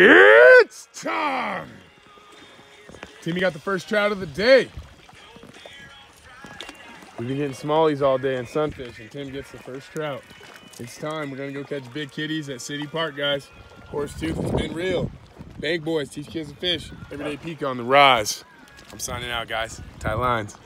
It's time! Timmy got the first trout of the day. We've been getting smallies all day and sunfish, and Tim gets the first trout. It's time. We're gonna go catch big kitties at City Park, guys. Horsetooth has been real. Bank boys teach kids to fish. Everyday peak on the rise. I'm signing out, guys. Tie lines.